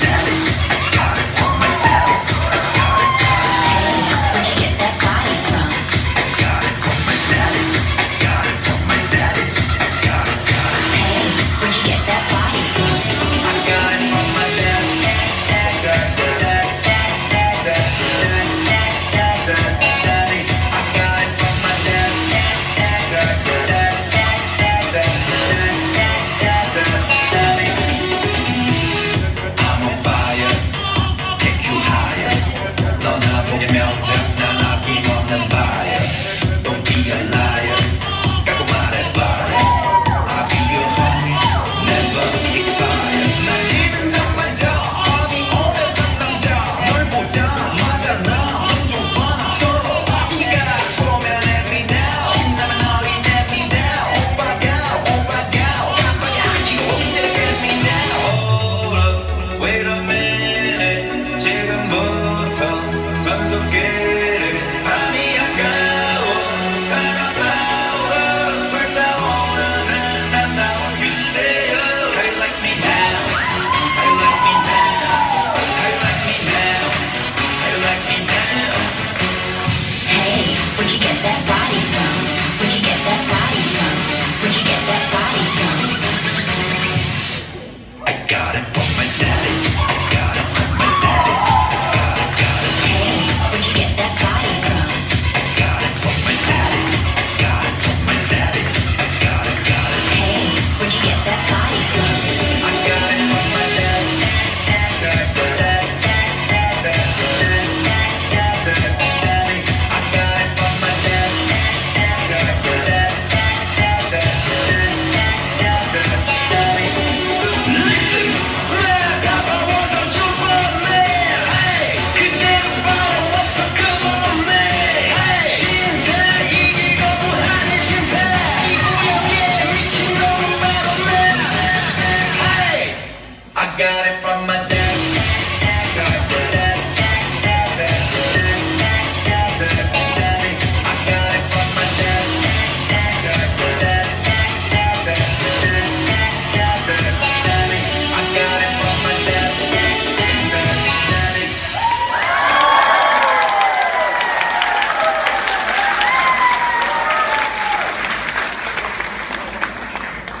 Daddy.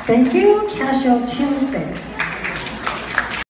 Thank you, Casual Tuesday.